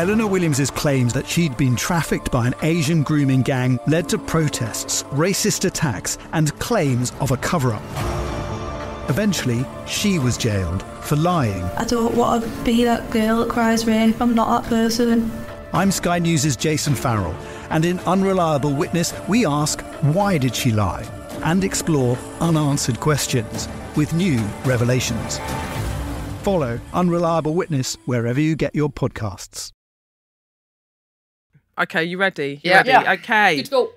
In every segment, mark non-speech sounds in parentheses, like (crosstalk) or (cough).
Eleanor Williams's claims that she'd been trafficked by an Asian grooming gang led to protests, racist attacks, and claims of a cover up. Eventually, she was jailed for lying. I don't want to be that girl that cries rape. I'm not that person. I'm Sky News' Jason Farrell, and in Unreliable Witness, we ask why did she lie and explore unanswered questions with new revelations. Follow Unreliable Witness wherever you get your podcasts. Okay, you ready? You Yeah. ready? Yeah. Okay. Good to go.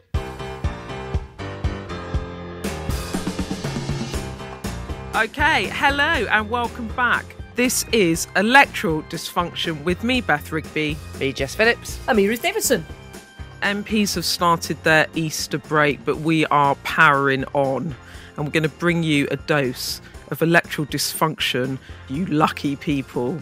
Okay, hello and welcome back. This is Electoral Dysfunction with me, Beth Rigby. Be Jess Phillips. I'm Ruth Davidson. MPs have started their Easter break, but we are powering on and we're going to bring you a dose of electoral dysfunction, you lucky people.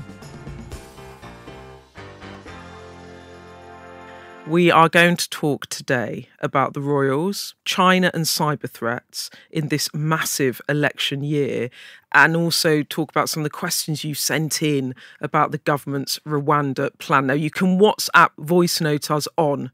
We are going to talk today about the royals, China, and cyber threats in this massive election year, and also talk about some of the questions you sent in about the government's Rwanda plan. Now, you can WhatsApp voice note us on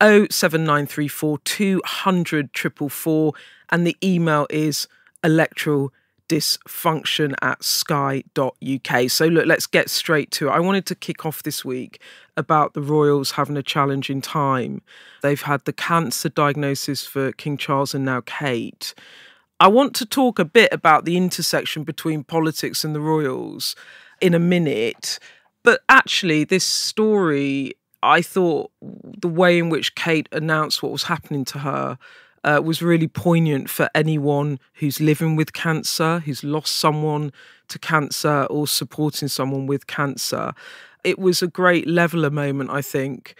07934 200 444, and the email is electoral dysfunction at sky.uk. So, look, let's get straight to it. I wanted to kick off this week about the royals having a challenging time. They've had the cancer diagnosis for King Charles and now Kate. I want to talk a bit about the intersection between politics and the royals in a minute. But actually, this story, I thought the way in which Kate announced what was happening to her uh, was really poignant for anyone who's living with cancer, who's lost someone to cancer, or supporting someone with cancer. It was a great leveler moment, I think.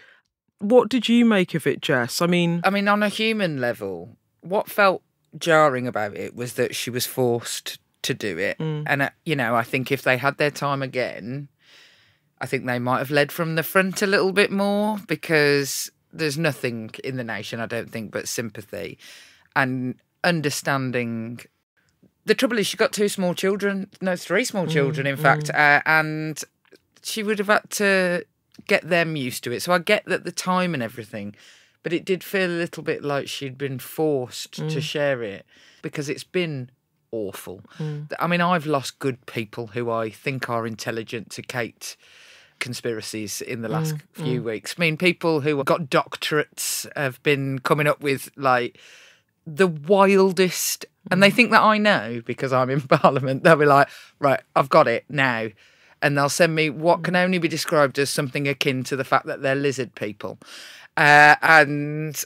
What did you make of it, Jess? I mean, I mean, on a human level, what felt jarring about it was that she was forced to do it. And, uh, you know, I think if they had their time again, I think they might have led from the front a little bit more because there's nothing in the nation, I don't think, but sympathy and understanding. The trouble is, she got two small children, no, three small mm, children, in mm. fact, uh, and she would have had to get them used to it. So I get that the time and everything, but it did feel a little bit like she'd been forced to mm. share it because it's been awful. I mean, I've lost good people who I think are intelligent to Kate conspiracies in the last mm, few mm. weeks. I mean, people who have got doctorates have been coming up with like the wildest, and they mm. think that I know because I'm in (laughs) Parliament. They'll be like, right, I've got it now. And they'll send me what can only be described as something akin to the fact that they're lizard people. Uh, and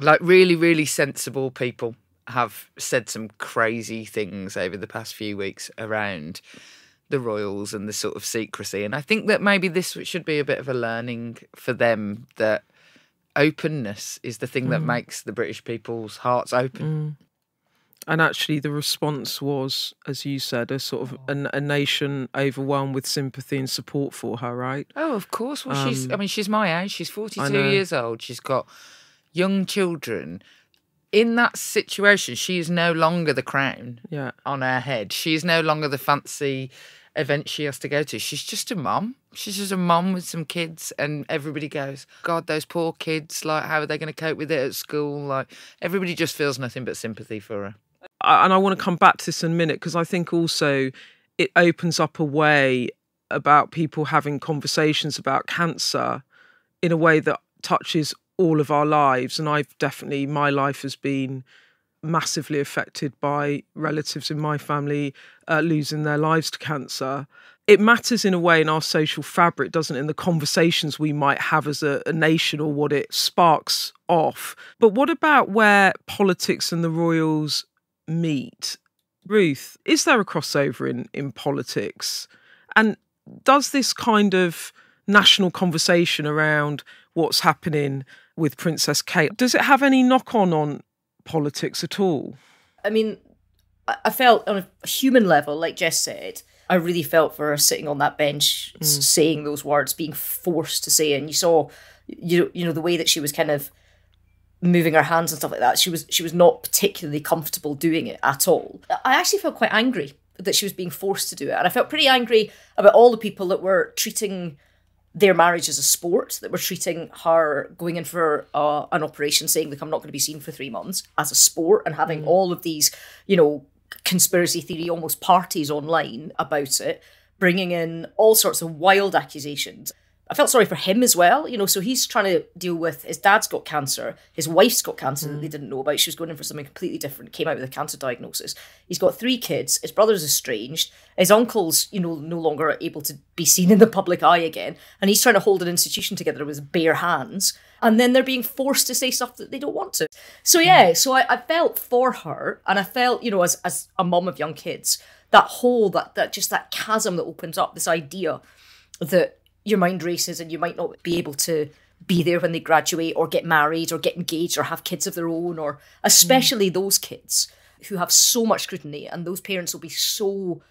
like really, really sensible people have said some crazy things over the past few weeks around the royals and the sort of secrecy. And I think that maybe this should be a bit of a learning for them that openness is the thing that mm. makes the British people's hearts open. Mm. and actually, the response was, as you said, a sort of oh. a, a nation overwhelmed with sympathy and support for her, right? Oh, of course. Well, she's, um, I mean, she's my age. She's 42 years old. She's got young children. In that situation, she is no longer the crown Yeah. on her head. She is no longer the fancy event she has to go to. She's just a mom. She's just a mom with some kids, and everybody goes, God, those poor kids. Like, how are they going to cope with it at school? Like, everybody just feels nothing but sympathy for her. And I want to come back to this in a minute because I think also it opens up a way about people having conversations about cancer in a way that touches all of our lives. And I've definitely, my life has been massively affected by relatives in my family uh, losing their lives to cancer. It matters in a way in our social fabric, doesn't it? In the conversations we might have as a, a nation or what it sparks off. But what about where politics and the royals meet? Ruth, is there a crossover in, in politics? And does this kind of national conversation around what's happening with Princess Kate, does it have any knock on on politics at all? I mean, I felt on a human level, like Jess said, I really felt for her sitting on that bench, mm. s- saying those words, being forced to say it. And you saw, you you know, the way that she was kind of moving her hands and stuff like that. She was she was not particularly comfortable doing it at all. I actually felt quite angry that she was being forced to do it, and I felt pretty angry about all the people that were treating their marriage as a sport, that we're treating her going in for uh, an operation, saying, Look, I'm not going to be seen for three months, as a sport, and having all of these, you know, conspiracy theory almost parties online about it, bringing in all sorts of wild accusations. I felt sorry for him as well, you know. So he's trying to deal with his dad's got cancer, his wife's got cancer that they mm. didn't know about. She was going in for something completely different, came out with a cancer diagnosis. He's got three kids. His brother's estranged. His uncle's, you know, no longer able to be seen in the public eye again, and he's trying to hold an institution together with bare hands. And then they're being forced to say stuff that they don't want to. So mm. yeah, so I, I felt for her, and I felt, you know, as as a mum of young kids, that hole, that that just that chasm that opens up, this idea that your mind races and you might not be able to be there when they graduate or get married or get engaged or have kids of their own or especially those kids who have so much scrutiny and those parents will be so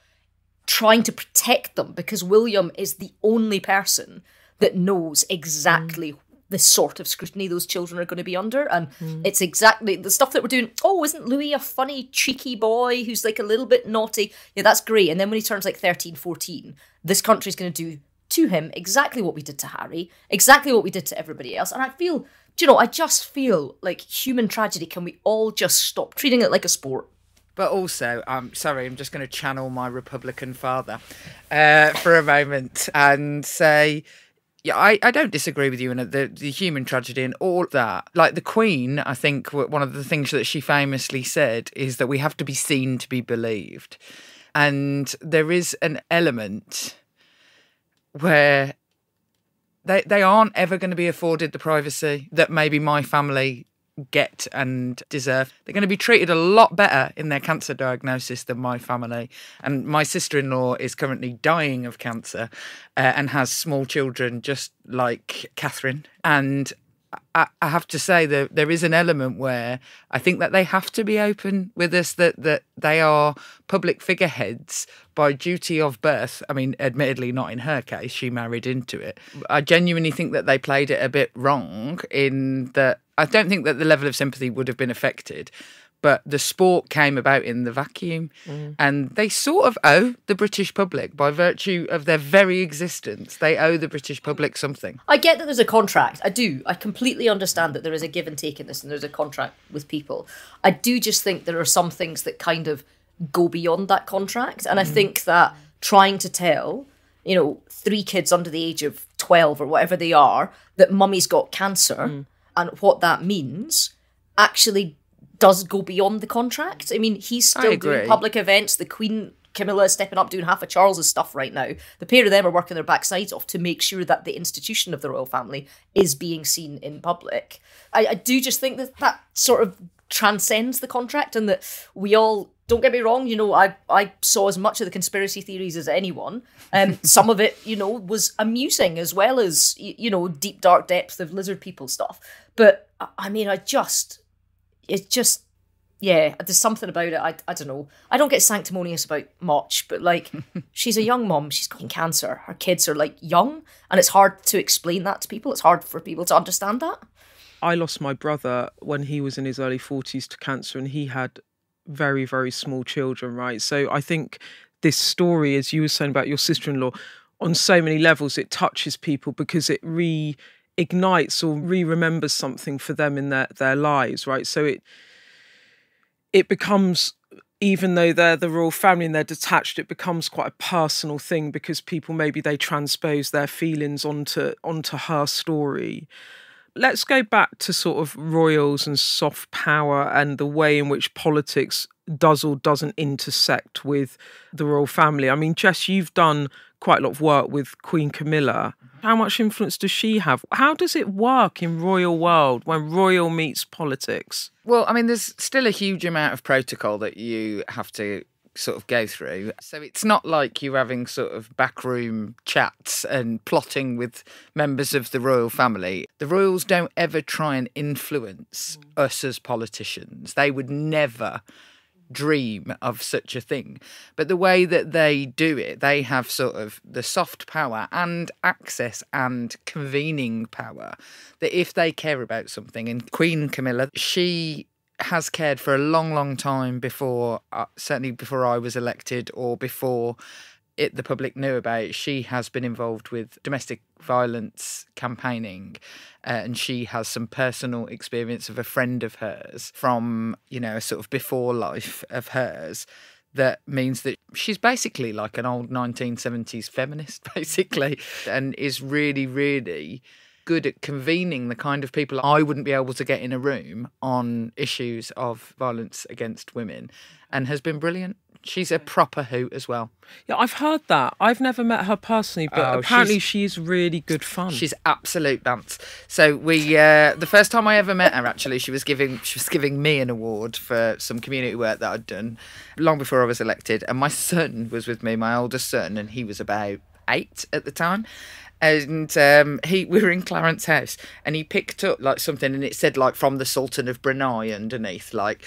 trying to protect them because William is the only person that knows exactly mm. the sort of scrutiny those children are going to be under and mm. it's exactly the stuff that we're doing oh isn't louis a funny cheeky boy who's like a little bit naughty? Yeah that's great. And then when he turns like 13 14 this country's going to do to him exactly what we did to Harry, exactly what we did to everybody else. And I feel, do you know, I just feel like human tragedy. Can we all just stop treating it like a sport? But also, I'm sorry, I'm just going to channel my Republican father uh, for a moment and say, yeah, I, I don't disagree with you in the, the human tragedy and all that. Like the Queen, I think one of the things that she famously said is that we have to be seen to be believed. And there is an element where they they aren't ever going to be afforded the privacy that maybe my family get and deserve. They're going to be treated a lot better in their cancer diagnosis than my family. And my sister-in-law is currently dying of cancer uh, and has small children just like Catherine. And I, have to say that there is an element where I think that they have to be open with us that that they are public figureheads by duty of birth. I mean, admittedly, not in her case; she married into it. I genuinely think that they played it a bit wrong in that. I don't think that the level of sympathy would have been affected. But the sport came about in the vacuum, mm. and they sort of owe the British public, by virtue of their very existence, they owe the British public something. I get that there's a contract. I do. I completely understand that there is a give and take in this and there's a contract with people. I do just think there are some things that kind of go beyond that contract. And I mm. think that trying to tell, you know, three kids under the age of 12 or whatever they are, that mummy's got cancer mm. and what that means actually does go beyond the contract. I mean, he's still doing public events. The Queen Camilla is stepping up doing half of Charles's stuff right now. The pair of them are working their backsides off to make sure that the institution of the royal family is being seen in public. I, I do just think that that sort of transcends the contract and that we all don't get me wrong you know i i saw as much of the conspiracy theories as anyone um (laughs) some of it you know was amusing as well as you know deep dark depths of lizard people stuff but i mean i just it's just yeah there's something about it. I, I don't know. I don't get sanctimonious about much but like (laughs) she's a young mom she's got cancer. Her kids are like young and it's hard to explain that to people. It's hard for people to understand that. I lost my brother when he was in his early 40s to cancer, and he had very, very small children, right? So I think this story, as you were saying about your sister in law, on so many levels, it touches people because it reignites or re remembers something for them in their, their lives, right? So it it becomes even though they're the royal family and they're detached, it becomes quite a personal thing because people maybe they transpose their feelings onto onto her story let's go back to sort of royals and soft power and the way in which politics does or doesn't intersect with the royal family. I mean, Jess, you've done quite a lot of work with Queen Camilla. Mm-hmm. How much influence does she have? How does it work in royal world when royal meets politics? Well, I mean, there's still a huge amount of protocol that you have to sort of go through. So it's not like you're having sort of backroom chats and plotting with members of the royal family. The royals don't ever try and influence mm. us as politicians. They would never dream of such a thing. But the way that they do it, they have sort of the soft power and access and convening power that if they care about something, and Queen Camilla, she has cared for a long, long time before, uh, certainly before I was elected or before it the public knew about, she has been involved with domestic violence campaigning, uh, and she has some personal experience of a friend of hers from you know a sort of before life of hers that means that she's basically like an old 1970s feminist, (laughs) basically, and is really, really good at convening the kind of people I wouldn't be able to get in a room on issues of violence against women and has been brilliant. She's a proper hoot as well. Yeah, I've heard that. I've never met her personally, but Oh, apparently she's- she's really good fun. She's absolute bants. So we, uh, the first time I ever met her, actually, she was giving she was giving me an award for some community work that I'd done long before I was elected, and my son was with me, my oldest son, and he was about eight at the time. And um, he, (laughs) we were in Clarence House, and he picked up like something, and it said like from the Sultan of Brunei underneath, like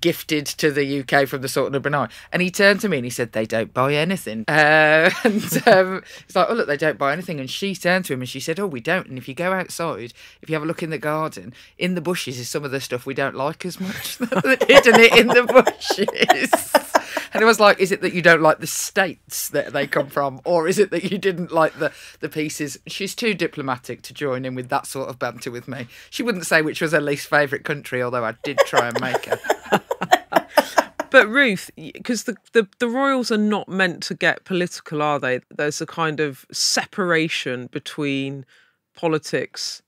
gifted to the UK from the Sultan of Brunei. And he turned to me and he said, "They don't buy anything." Uh, (laughs) and um, it's like, "Oh look, they don't buy anything." And she turned to him and she said, "Oh, we don't. And if you go outside, if you have a look in the garden, in the bushes is some of the stuff we don't like as much. (laughs) Hidden it in the bushes." And it was like, is it that you don't like the states that they come from, or is it that you didn't like the, the pieces? She's too diplomatic to join in with that sort of banter with me. She wouldn't say which was her least favourite country, although I did try and make her. (laughs) But Ruth, because the, the the royals are not meant to get political, are they? There's a kind of separation between politics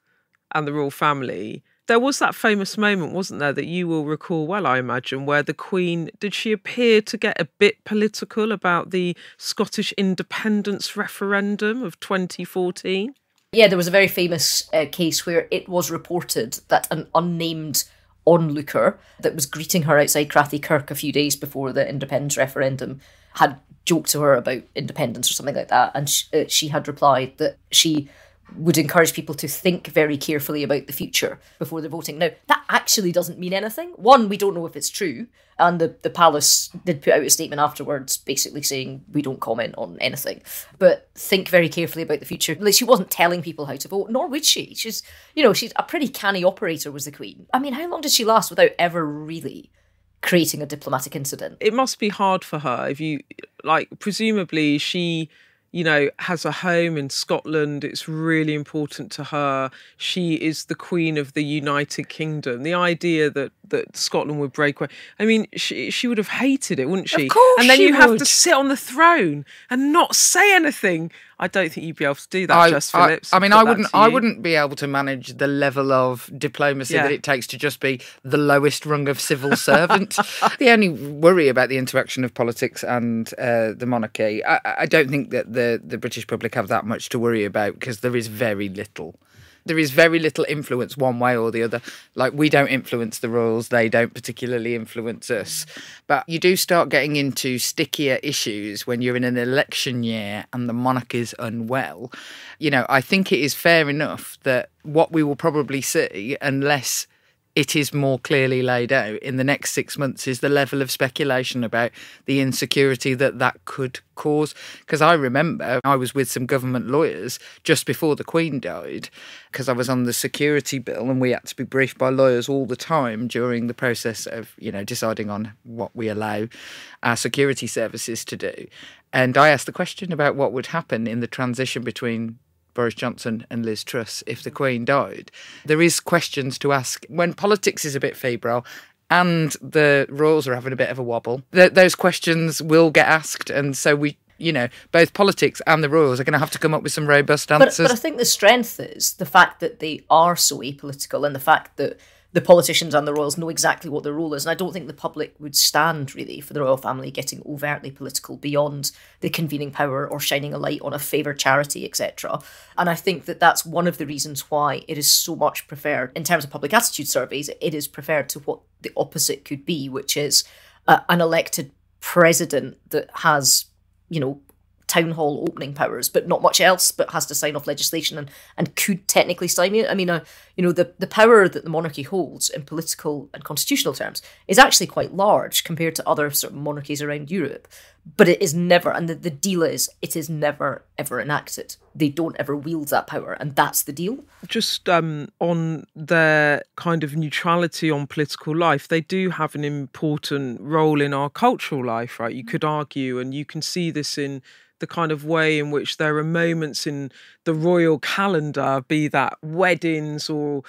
and the royal family. There was that famous moment, wasn't there, that you will recall well, I imagine, where the Queen did she appear to get a bit political about the Scottish independence referendum of 2014? Yeah, there was a very famous uh, case where it was reported that an unnamed onlooker that was greeting her outside Crathie Kirk a few days before the independence referendum had joked to her about independence or something like that, and uh, she had replied that she would encourage people to think very carefully about the future before they're voting. Now, that actually doesn't mean anything. One, we don't know if it's true, and the, the palace did put out a statement afterwards basically saying we don't comment on anything. But think very carefully about the future. Like she wasn't telling people how to vote, nor would she. She's you know, she's a pretty canny operator was the Queen. I mean, how long did she last without ever really creating a diplomatic incident? it must be hard for her if you like presumably she you know has a home in Scotland. It's really important to her. She is the queen of the united kingdom. The idea that that Scotland would break away i mean she she would have hated it wouldn't she Of course and then she you have to sit on the throne and not say anything i don't think you'd be able to do that Jess Phillips I, I'll mean, I wouldn't. I wouldn't be able to manage the level of diplomacy Yeah. that it takes to just be the lowest rung of civil servant. (laughs) the only worry about the interaction of politics and uh, the monarchy, I, I don't think that the the British public have that much to worry about because there is very little. There is very little influence one way or the other. Like we don't influence the royals, they don't particularly influence us. But you do start getting into stickier issues when you're in an election year and the monarch is unwell. You know, I think it is fair enough that what we will probably see, unless it is more clearly laid out in the next six months is the level of speculation about the insecurity that that could cause. Because I remember I was with some government lawyers just before the Queen died, because I was on the security bill and we had to be briefed by lawyers all the time during the process of, you know, deciding on what we allow our security services to do. And I asked the question about what would happen in the transition between Boris Johnson and Liz Truss if the Queen died. There is questions to ask when politics is a bit febrile and the royals are having a bit of a wobble. Th- those questions will get asked, and so we. You know, both politics and the royals are going to have to come up with some robust But, answers. but I think the strength is the fact that they are so apolitical and the fact that the politicians and the royals know exactly what their role is. And I don't think the public would stand really for the royal family getting overtly political beyond the convening power or shining a light on a favoured charity, etc. And I think that that's one of the reasons why it is so much preferred in terms of public attitude surveys. It is preferred to what the opposite could be, which is uh, an elected president that has, you know, town hall opening powers, but not much else, but has to sign off legislation and, and could technically stymie it. I mean, uh, you know, the, the power that the monarchy holds in political and constitutional terms is actually quite large compared to other sort of monarchies around Europe. But it is never, and the, the deal is, it is never ever enacted. They don't ever wield that power, and that's the deal. Just um, on their kind of neutrality on political life, they do have an important role in our cultural life, right? You could argue, and you can see this in the kind of way in which there are moments in the royal calendar, be that weddings or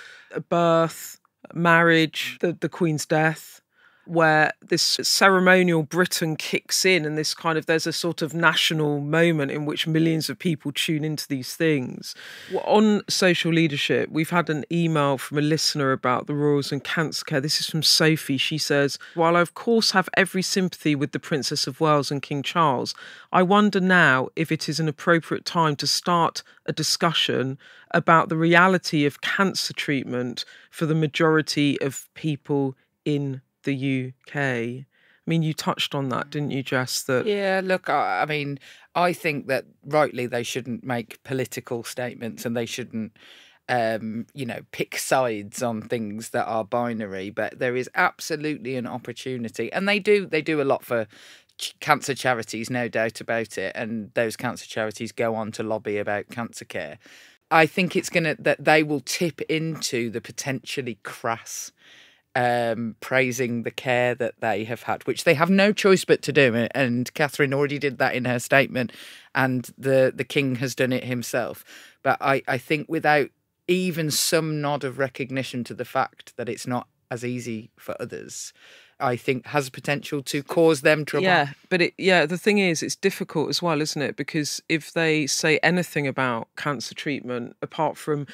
birth, marriage, the, the Queen's death, where this ceremonial Britain kicks in and this kind of there's a sort of national moment in which millions of people tune into these things. On social leadership, we've had an email from a listener about the Royals and cancer care. This is from Sophie. She says, While I of course have every sympathy with the Princess of Wales and King Charles, I wonder now if it is an appropriate time to start a discussion about the reality of cancer treatment for the majority of people in the UK. I mean, you touched on that, didn't you, Jess? That yeah. Look, I, I mean, I think that rightly they shouldn't make political statements and they shouldn't um, you know, pick sides on things that are binary, but there is absolutely an opportunity, and they do they do a lot for cancer charities, no doubt about it, and those cancer charities go on to lobby about cancer care. I think it's gonna that they will tip into the potentially crass um, praising the care that they have had, which they have no choice but to do. And Catherine already did that in her statement, and the the king has done it himself. But I, I think without even some nod of recognition to the fact that it's not as easy for others, I think has potential to cause them trouble. Yeah, but it yeah, the thing is it's difficult as well, isn't it? Because if they say anything about cancer treatment apart from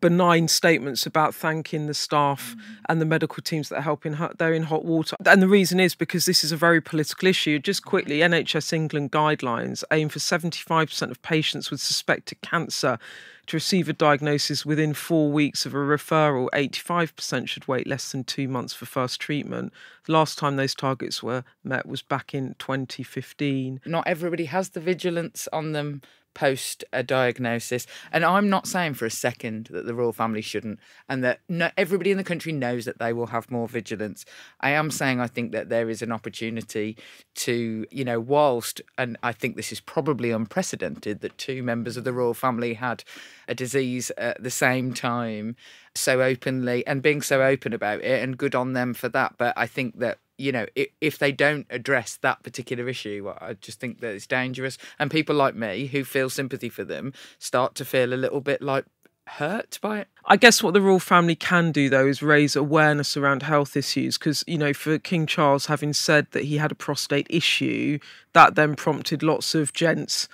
benign statements about thanking the staff mm. and the medical teams that are helping they're in hot water. And the reason is because this is a very political issue. Just quickly nhs england guidelines aim for 75% of patients with suspected cancer to receive a diagnosis within four weeks of a referral. 85% should wait less than two months for first treatment. The last time those targets were met was back in 2015 not everybody has the vigilance on them post a diagnosis. And I'm not saying for a second that the royal family shouldn't, and that no, everybody in the country knows that they will have more vigilance. I am saying I think that there is an opportunity to, you know, whilst, and I think this is probably unprecedented that two members of the royal family had a disease at the same time so openly and being so open about it, and good on them for that. But I think that you know, if they don't address that particular issue, I just think that it's dangerous. And people like me who feel sympathy for them start to feel a little bit like hurt by it. I guess what the royal family can do though is raise awareness around health issues because you know for King Charles having said that he had a prostate issue that then prompted lots of gents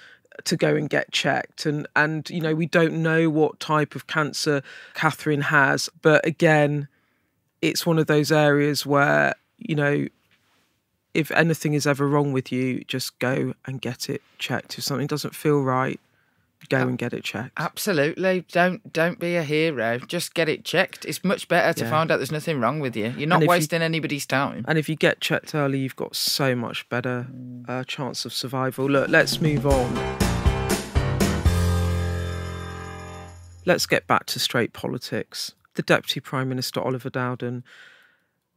to go and get checked and and you know we don't know what type of cancer Catherine has but again it's one of those areas where you know, if anything is ever wrong with you, just go and get it checked. If something doesn't feel right, go and get it checked. Absolutely. Don't don't be a hero. Just get it checked. It's much better to yeah. find out there's nothing wrong with you. You're not wasting you, anybody's time. And if you get checked early, you've got so much better uh, chance of survival. Look, let's move on. Let's get back to straight politics. The Deputy Prime Minister Oliver Dowden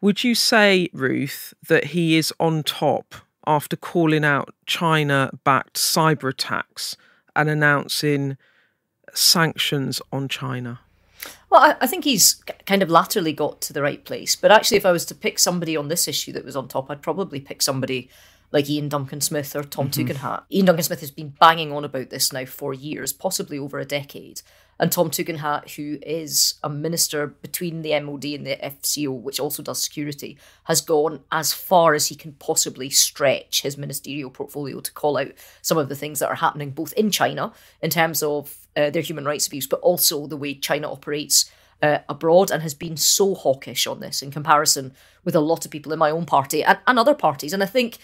would you say, Ruth, that he is on top after calling out China backed cyber attacks and announcing sanctions on China? Well, I, think he's kind of laterally got to the right place. But actually, if I was to pick somebody on this issue that was on top, I'd probably pick somebody like Iain Duncan Smith or Tom mm-hmm. Tugendhat. Iain Duncan Smith has been banging on about this now for years, possibly over a decade and Tom Tugendhat, who is a minister between the MOD and the FCO, which also does security, has gone as far as he can possibly stretch his ministerial portfolio to call out some of the things that are happening both in China in terms of uh, their human rights abuse, but also the way China operates uh, abroad and has been so hawkish on this in comparison with a lot of people in my own party and, and other parties. And I think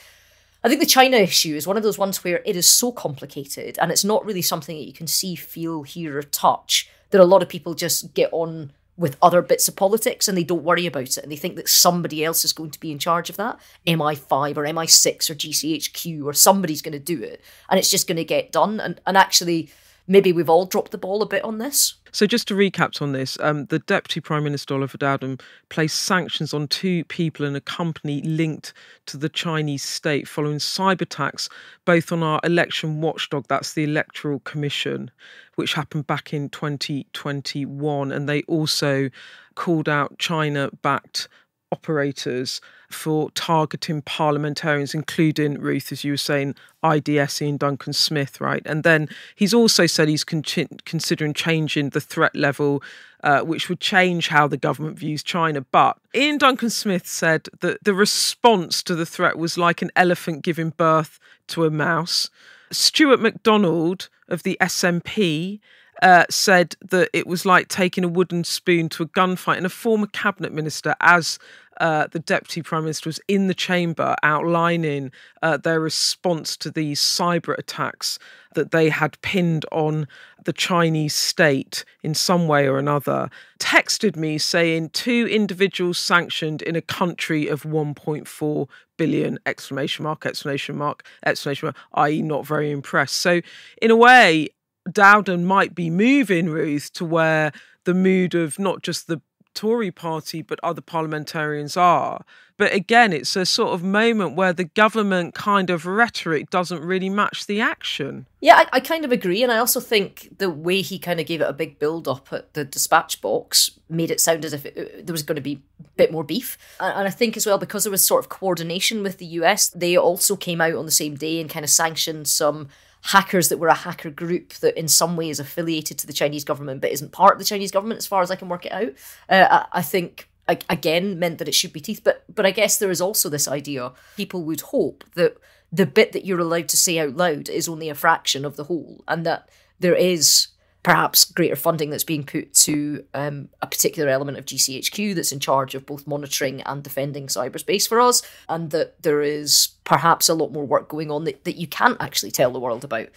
I think the China issue is one of those ones where it is so complicated and it's not really something that you can see, feel, hear, or touch that a lot of people just get on with other bits of politics and they don't worry about it and they think that somebody else is going to be in charge of that. MI5 or MI6 or GCHQ or somebody's going to do it and it's just going to get done. And, and actually maybe we've all dropped the ball a bit on this. So, just to recap on this, um, the Deputy Prime Minister Oliver Dowden placed sanctions on two people and a company linked to the Chinese state following cyber attacks, both on our election watchdog, that's the Electoral Commission, which happened back in 2021. And they also called out China backed operators for targeting parliamentarians, including Ruth, as you were saying, IDS Iain Duncan Smith, right? And then he's also said he's con- considering changing the threat level, uh, which would change how the government views China. But Iain Duncan Smith said that the response to the threat was like an elephant giving birth to a mouse. Stuart McDonald of the SNP uh, said that it was like taking a wooden spoon to a gunfight. And a former cabinet minister, as uh, the deputy prime minister was in the chamber outlining uh, their response to these cyber attacks that they had pinned on the Chinese state in some way or another, texted me saying two individuals sanctioned in a country of 1.4 billion exclamation mark exclamation mark exclamation mark i.e not very impressed so in a way Dowden might be moving Ruth to where the mood of not just the Tory party but other parliamentarians are. But again, it's a sort of moment where the government kind of rhetoric doesn't really match the action. Yeah, I, I kind of agree. And I also think the way he kind of gave it a big build up at the dispatch box made it sound as if it, uh, there was going to be a bit more beef. And I think as well, because there was sort of coordination with the US, they also came out on the same day and kind of sanctioned some hackers that were a hacker group that in some way is affiliated to the Chinese government but isn't part of the Chinese government as far as I can work it out. Uh, I, I think again meant that it should be teeth but but I guess there is also this idea people would hope that the bit that you're allowed to say out loud is only a fraction of the whole and that there is perhaps greater funding that's being put to um, a particular element of GCHQ that's in charge of both monitoring and defending cyberspace for us, and that there is perhaps a lot more work going on that, that you can't actually tell the world about.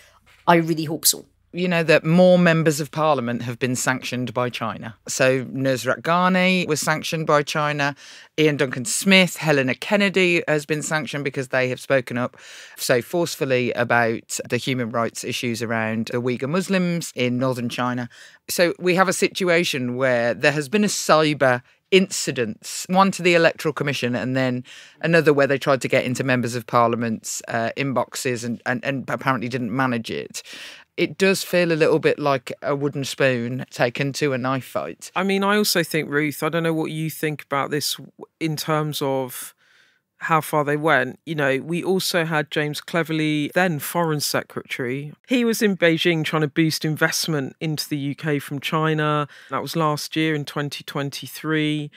I really hope so you know that more members of parliament have been sanctioned by China. So Nusrat Ghani was sanctioned by China. Iain Duncan Smith, Helena Kennedy has been sanctioned because they have spoken up so forcefully about the human rights issues around the Uyghur Muslims in northern China. So we have a situation where there has been a cyber incidents one to the electoral commission and then another where they tried to get into members of parliament's uh, inboxes and, and, and apparently didn't manage it it does feel a little bit like a wooden spoon taken to a knife fight. I mean, I also think, Ruth, I don't know what you think about this in terms of how far they went. You know, we also had James Cleverly, then Foreign Secretary. He was in Beijing trying to boost investment into the UK from China. That was last year in 2023.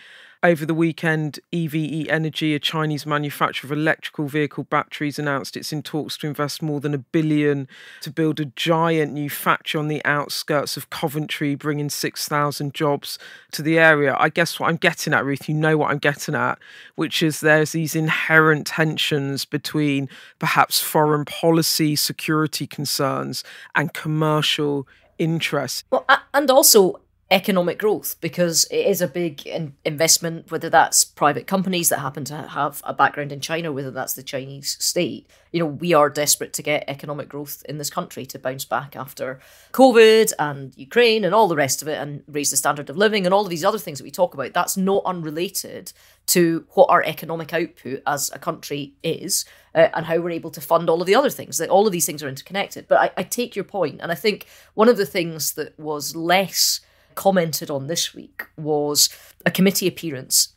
Over the weekend, EVE Energy, a Chinese manufacturer of electrical vehicle batteries, announced it's in talks to invest more than a billion to build a giant new factory on the outskirts of Coventry, bringing 6,000 jobs to the area. I guess what I'm getting at, Ruth, you know what I'm getting at, which is there's these inherent tensions between perhaps foreign policy, security concerns, and commercial interests. Well, and also economic growth because it is a big in- investment, whether that's private companies that happen to have a background in China, whether that's the Chinese state. You know, we are desperate to get economic growth in this country to bounce back after COVID and Ukraine and all the rest of it and raise the standard of living and all of these other things that we talk about. That's not unrelated to what our economic output as a country is uh, and how we're able to fund all of the other things. That all of these things are interconnected. But I, I take your point, and I think one of the things that was less commented on this week was a committee appearance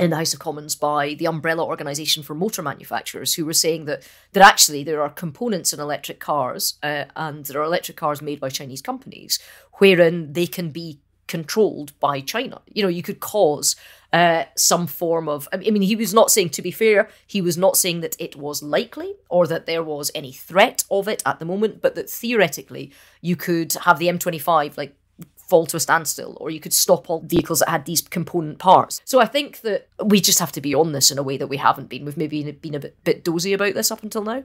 in the House of Commons by the umbrella organisation for motor manufacturers, who were saying that that actually there are components in electric cars, uh, and there are electric cars made by Chinese companies, wherein they can be controlled by China. You know, you could cause uh, some form of. I mean, he was not saying. To be fair, he was not saying that it was likely or that there was any threat of it at the moment, but that theoretically you could have the M25 like fall to a standstill, or you could stop all vehicles that had these component parts. So I think that we just have to be on this in a way that we haven't been. We've maybe been a bit, bit dozy about this up until now.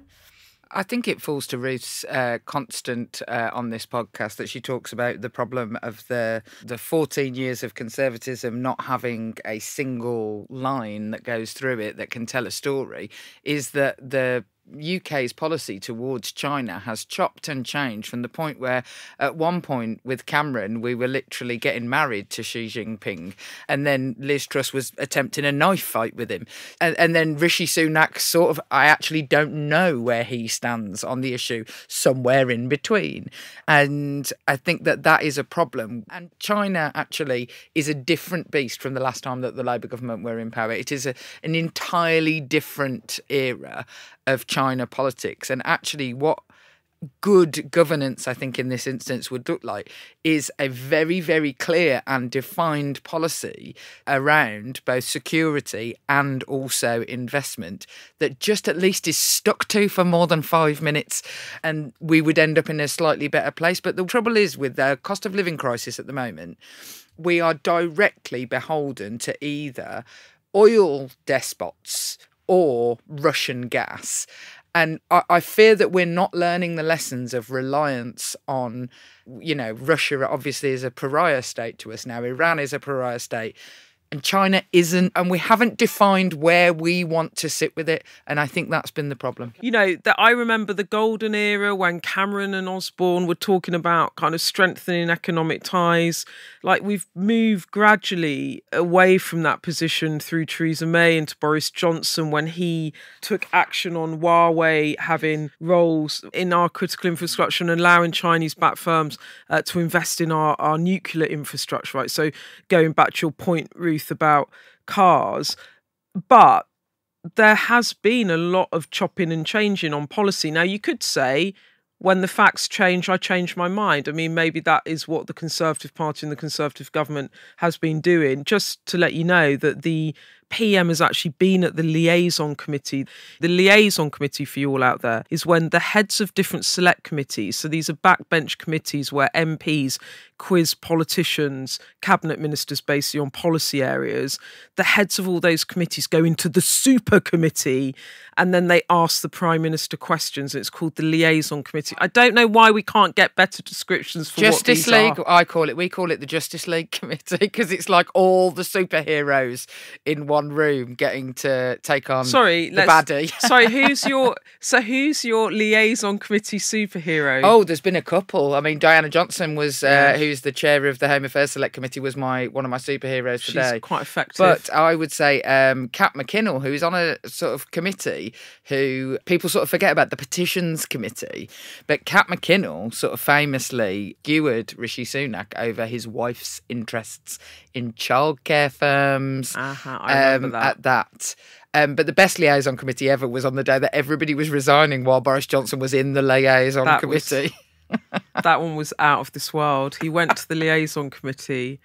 I think it falls to Ruth's uh, constant uh, on this podcast that she talks about the problem of the the 14 years of conservatism not having a single line that goes through it that can tell a story. Is that the UK's policy towards China has chopped and changed from the point where, at one point with Cameron, we were literally getting married to Xi Jinping, and then Liz Truss was attempting a knife fight with him, and, and then Rishi Sunak sort of, I actually don't know where he stands on the issue, somewhere in between, and I think that that is a problem. And China actually is a different beast from the last time that the Labour government were in power. It is a, an entirely different era of China politics. And actually, what good governance, I think, in this instance would look like is a very, very clear and defined policy around both security and also investment that just at least is stuck to for more than five minutes. And we would end up in a slightly better place. But the trouble is with the cost of living crisis at the moment, we are directly beholden to either oil despots or Russian gas. And I, I, fear that we're not learning the lessons of reliance on, you know, Russia obviously is a pariah state to us now. Iran is a pariah state and China isn't, and we haven't defined where we want to sit with it. And I think that's been the problem. You know, that I remember the golden era when Cameron and Osborne were talking about kind of strengthening economic ties. Like we've moved gradually away from that position through Theresa May into Boris Johnson when he took action on Huawei having roles in our critical infrastructure and allowing Chinese backed firms uh, to invest in our, our nuclear infrastructure, right? So going back to your point, Ruth truth about cars, but there has been a lot of chopping and changing on policy. Now, you could say, when the facts change, I change my mind. I mean, maybe that is what the Conservative Party and the Conservative government has been doing. Just to let you know that the PM has actually been at the liaison committee. The liaison committee for you all out there is when the heads of different select committees, so these are backbench committees where MPs quiz politicians, cabinet ministers basically on policy areas, the heads of all those committees go into the super committee and then they ask the prime minister questions. It's called the liaison committee. I don't know why we can't get better descriptions for Justice League. Are. I call it. We call it the Justice League (laughs) committee because it's like all the superheroes in one room getting to take on sorry the baddie. (laughs) sorry, who's (laughs) your so who's your liaison committee superhero? Oh, there's been a couple. I mean, Diana Johnson was uh, yeah. Who's the chair of the Home Affairs Select Committee was my one of my superheroes She's today. quite effective. But I would say um, Kat McKinnell, who's on a sort of committee who people sort of forget about the petitions committee. But Kat McKinnell sort of famously skewered Rishi Sunak over his wife's interests in childcare firms. Uh-huh, um, that. At that. Um, but the best liaison committee ever was on the day that everybody was resigning while Boris Johnson was in the liaison that committee. Was, (laughs) that one was out of this world. He went to the liaison committee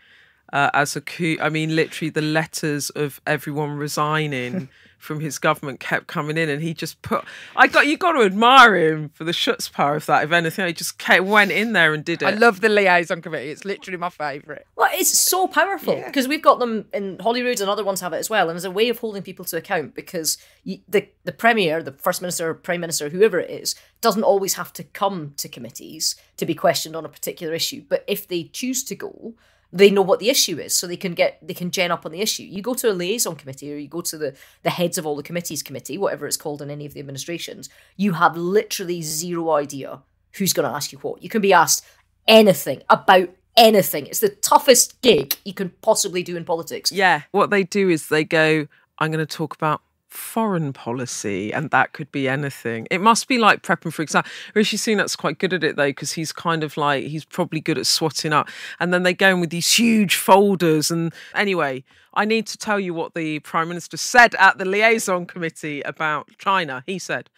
uh, as a coup. I mean, literally, the letters of everyone resigning (laughs) from his government kept coming in, and he just put. I got you got to admire him for the chutzpah of that. If anything, he just kept, went in there and did it. I love the liaison committee. It's literally my favourite. Well, it's so powerful because yeah. we've got them in Holyrood, and other ones have it as well, and as a way of holding people to account because you, the the premier, the first minister, prime minister, whoever it is, doesn't always have to come to committees to be questioned on a particular issue. But if they choose to go, they know what the issue is so they can get they can gen up on the issue. You go to a liaison committee or you go to the the heads of all the committees committee whatever it's called in any of the administrations you have literally zero idea who's going to ask you what. You can be asked anything about anything. It's the toughest gig you can possibly do in politics. Yeah what they do is they go i'm going to talk about foreign policy, and that could be anything. It must be like prepping for exam. Rishi Sunak's quite good at it though, because he's kind of like he's probably good at swotting up. And then they go in with these huge folders. And anyway, I need to tell you what the Prime Minister said at the liaison committee about China. He said.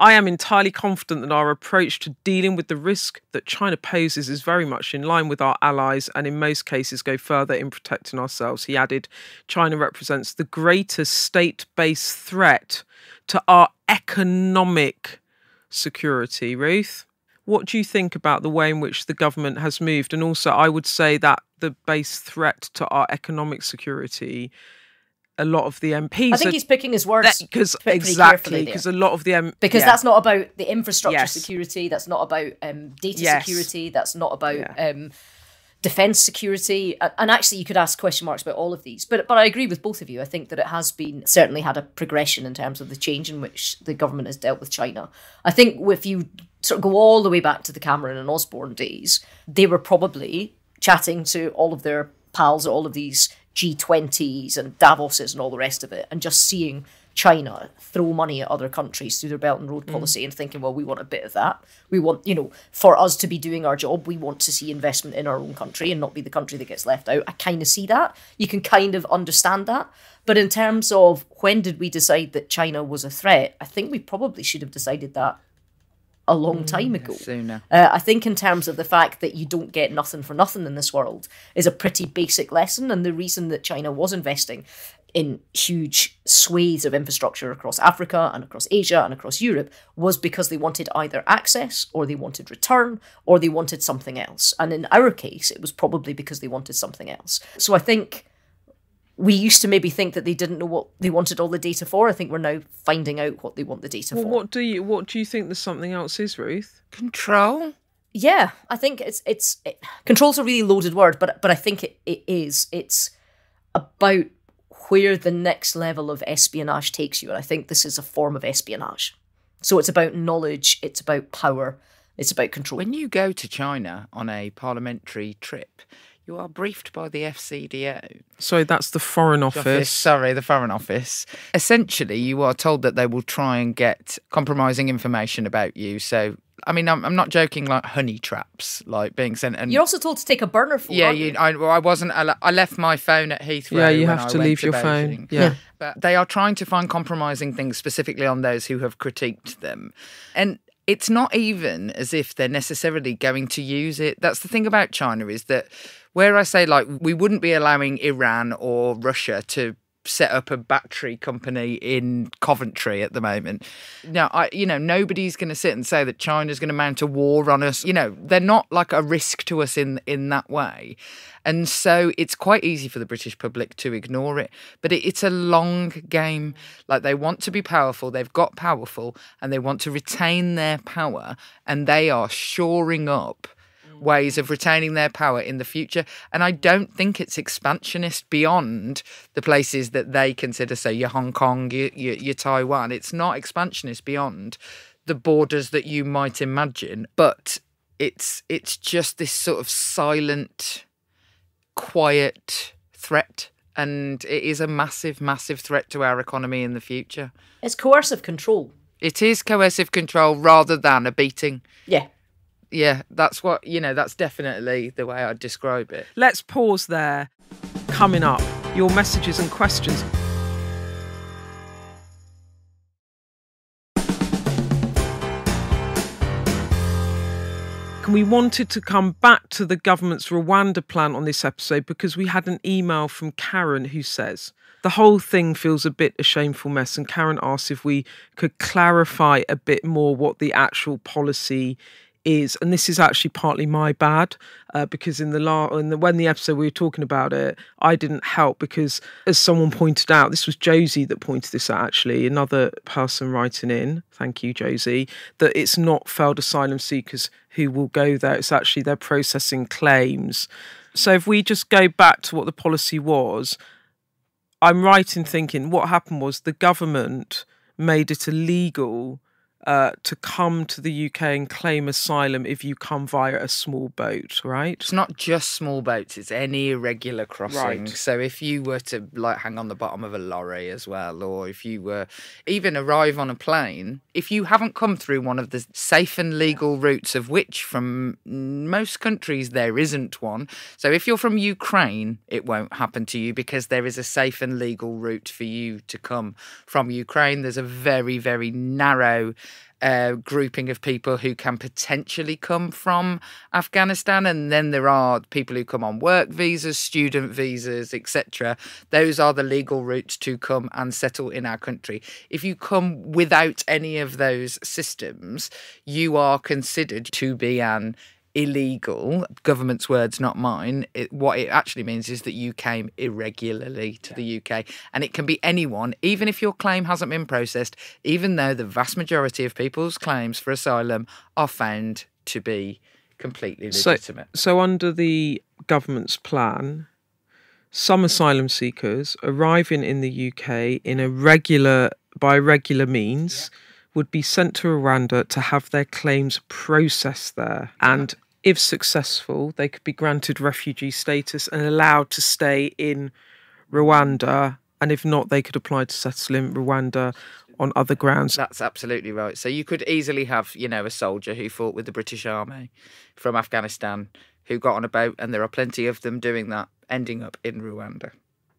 I am entirely confident that our approach to dealing with the risk that China poses is very much in line with our allies and in most cases go further in protecting ourselves. He added, China represents the greatest state based threat to our economic security. Ruth? What do you think about the way in which the government has moved? And also, I would say that the base threat to our economic security a lot of the MPs. I think he's picking his words because exactly because a lot of the M- because yeah. that's not about the infrastructure yes. security. That's not about um, data yes. security. That's not about yeah. um, defense security and actually you could ask question marks about all of these but but I agree with both of you I think that it has been certainly had a progression in terms of the change in which the government has dealt with China I think if you sort of go all the way back to the Cameron and Osborne days they were probably chatting to all of their pals at all of these G20s and Davoses and all the rest of it and just seeing China throw money at other countries through their Belt and Road mm. policy and thinking, well, we want a bit of that. We want, you know, for us to be doing our job, we want to see investment in our own country and not be the country that gets left out. I kind of see that. You can kind of understand that. But in terms of when did we decide that China was a threat, I think we probably should have decided that a long mm, time ago. Sooner. Uh, I think, in terms of the fact that you don't get nothing for nothing in this world, is a pretty basic lesson. And the reason that China was investing in huge swathes of infrastructure across Africa and across Asia and across Europe was because they wanted either access or they wanted return or they wanted something else. And in our case, it was probably because they wanted something else. So I think we used to maybe think that they didn't know what they wanted all the data for. I think we're now finding out what they want the data well, for. What do you what do you think the something else is, Ruth? Control. Yeah, I think it's it's it, control's a really loaded word, but but I think it, it is. It's about where the next level of espionage takes you. And I think this is a form of espionage. So it's about knowledge, it's about power, it's about control. When you go to China on a parliamentary trip, you are briefed by the FCDO. So that's the Foreign Office. office. Sorry, the Foreign Office. Essentially, you are told that they will try and get compromising information about you. So I mean, I'm, I'm not joking. Like honey traps, like being sent. And you're also told to take a burner phone. Yeah, you, I, well, I wasn't. I, I, left my phone at Heathrow. Yeah, you have to leave to your Beijing. phone. Yeah. yeah. but they are trying to find compromising things specifically on those who have critiqued them, and it's not even as if they're necessarily going to use it. That's the thing about China is that where I say like we wouldn't be allowing Iran or Russia to set up a battery company in Coventry at the moment. Now, I you know nobody's going to sit and say that China's going to mount a war on us. You know, they're not like a risk to us in in that way. And so it's quite easy for the British public to ignore it. But it, it's a long game. Like they want to be powerful, they've got powerful, and they want to retain their power, and they are shoring up ways of retaining their power in the future. And I don't think it's expansionist beyond the places that they consider, say, your Hong Kong, your, your, your Taiwan. It's not expansionist beyond the borders that you might imagine, but it's it's just this sort of silent, quiet threat. And it is a massive, massive threat to our economy in the future. It's coercive control. It is coercive control rather than a beating. Yeah yeah, that's what, you know, that's definitely the way I'd describe it. Let's pause there. Coming up, your messages and questions. we wanted to come back to the government's Rwanda plan on this episode because we had an email from Karen who says the whole thing feels a bit a shameful mess. And Karen asked if we could clarify a bit more what the actual policy is, and this is actually partly my bad, uh, because in the la- in the, when the episode we were talking about it, I didn't help because, as someone pointed out, this was Josie that pointed this out. Actually, another person writing in, thank you, Josie, that it's not failed asylum seekers who will go there. It's actually they're processing claims. So if we just go back to what the policy was, I'm right in thinking what happened was the government made it illegal uh, to come to the UK and claim asylum if you come via a small boat, right? It's not just small boats; it's any irregular crossing. Right. So if you were to like hang on the bottom of a lorry as well, or if you were even arrive on a plane, if you haven't come through one of the safe and legal routes, of which from most countries there isn't one. So if you're from Ukraine, it won't happen to you because there is a safe and legal route for you to come from Ukraine. There's a very very narrow grouping of people who can potentially come from Afghanistan, and then there are people who come on work visas, student visas, etc. Those are the legal routes to come and settle in our country. If you come without any of those systems, you are considered to be an illegal, government's words, not mine. It, what it actually means is that you came irregularly to yeah. the UK. And it can be anyone, even if your claim hasn't been processed, even though the vast majority of people's claims for asylum are found to be completely legitimate. so under the government's plan, some asylum seekers arriving in the UK in a regular by regular means would be sent to Rwanda to have their claims processed there and if successful they could be granted refugee status and allowed to stay in Rwanda and if not they could apply to settle in Rwanda on other grounds That's absolutely right. So you could easily have, you know, a soldier who fought with the British Army from Afghanistan who got on a boat, and there are plenty of them doing that, ending up in Rwanda.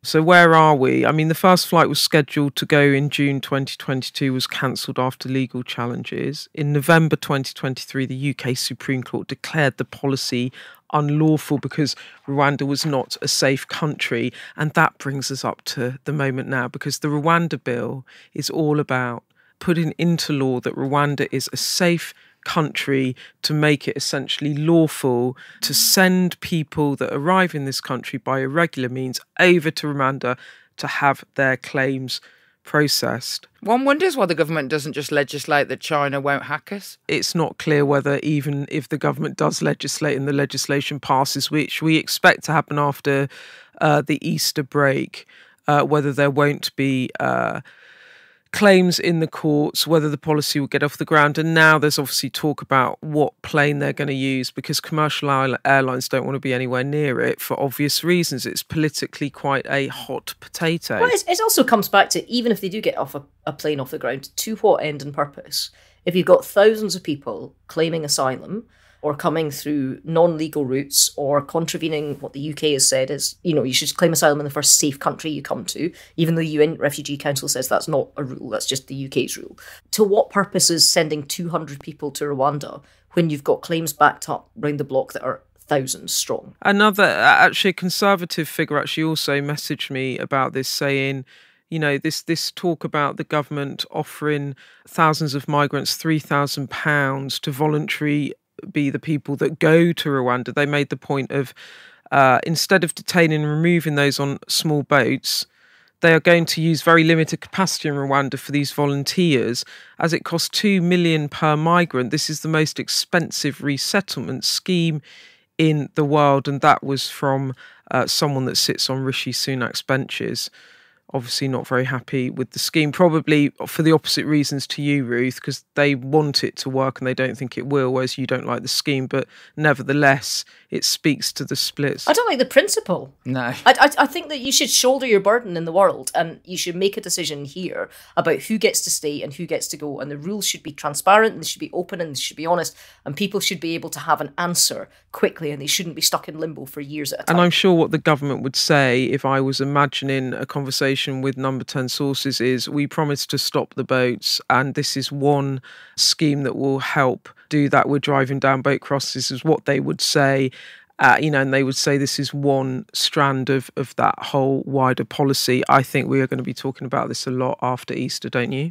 So where are we? I mean, the first flight was scheduled to go in June 2022, was cancelled after legal challenges. In November 2023, the UK Supreme Court declared the policy unlawful because Rwanda was not a safe country, and that brings us up to the moment now because the Rwanda bill is all about putting into law that Rwanda is a safe country to make it essentially lawful to send people that arrive in this country by irregular means over to Rwanda to have their claims processed. One wonders why the government doesn't just legislate that China won't hack us. It's not clear whether, even if the government does legislate and the legislation passes, which we expect to happen after uh, the Easter break, uh, whether there won't be. Uh, claims in the courts whether the policy will get off the ground. And now there's obviously talk about what plane they're going to use because commercial airlines don't want to be anywhere near it for obvious reasons. It's politically quite a hot potato. Well, it also comes back to even if they do get off a, a plane off the ground, to what end and purpose? If you've got thousands of people claiming asylum or coming through non-legal routes or contravening what the UK has said is, you know, you should claim asylum in the first safe country you come to, even though the UN Refugee Council says that's not a rule, that's just the UK's rule. To what purpose is sending 200 people to Rwanda when you've got claims backed up round the block that are thousands strong? Another, actually, a conservative figure actually also messaged me about this, saying, you know, this this talk about the government offering thousands of migrants three thousand pounds to voluntary be the people that go to Rwanda. They made the point of uh, instead of detaining and removing those on small boats, they are going to use very limited capacity in Rwanda for these volunteers, as it costs two million per migrant. This is the most expensive resettlement scheme in the world, and that was from uh, someone that sits on Rishi Sunak's benches. Obviously, not very happy with the scheme, probably for the opposite reasons to you, Ruth, because they want it to work and they don't think it will, whereas you don't like the scheme. But nevertheless, it speaks to the splits. I don't like the principle. No. I, I, I think that you should shoulder your burden in the world and you should make a decision here about who gets to stay and who gets to go. And the rules should be transparent and they should be open and they should be honest. And people should be able to have an answer quickly and they shouldn't be stuck in limbo for years at a time. And I'm sure what the government would say if I was imagining a conversation with number 10 sources is we promise to stop the boats, and this is one scheme that will help do that. We're driving down boat crosses, is what they would say. Uh, you know, and they would say this is one strand of, of that whole wider policy. I think we are going to be talking about this a lot after Easter, don't you?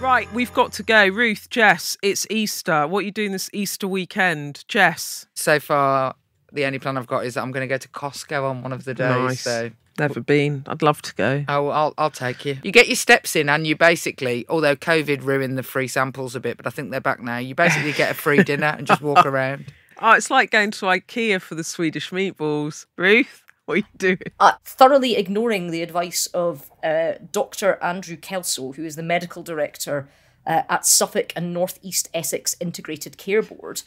Right, we've got to go. Ruth, Jess, it's Easter. What are you doing this Easter weekend? Jess? So far, the only plan I've got is that I'm going to go to Costco on one of the days. Nice. So Never been. I'd love to go. Oh, I'll I'll take you. You get your steps in, and you basically, although COVID ruined the free samples a bit, but I think they're back now. You basically get a free dinner and just walk (laughs) around. Oh, it's like going to IKEA for the Swedish meatballs. Ruth, what are you doing? uh, thoroughly ignoring the advice of uh, Dr. Andrew Kelso, who is the medical director uh, at Suffolk and North East Essex Integrated Care Board,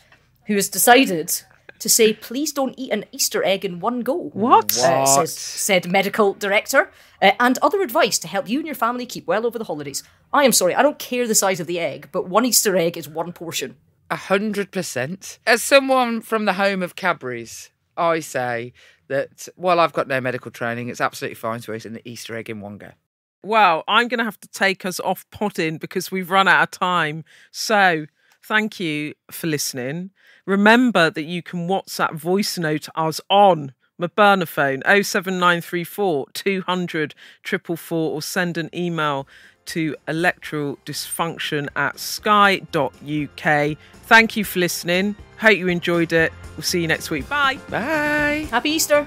who has decided to say, please don't eat an Easter egg in one go. What? Uh, What? says, said medical director, uh, and other advice to help you and your family keep well over the holidays. I am sorry, I don't care the size of the egg, but one Easter egg is one portion. A hundred percent. As someone from the home of Cadbury's, I say that while I've got no medical training, it's absolutely fine to eat an Easter egg in one go. Well, I'm going to have to take us off potting because we've run out of time. So, thank you for listening. Remember that you can WhatsApp voice note us on my burner phone 07934 200 444 or send an email to electoral dysfunction at sky.uk. Thank you for listening. Hope you enjoyed it. We'll see you next week. Bye. Bye. Happy Easter!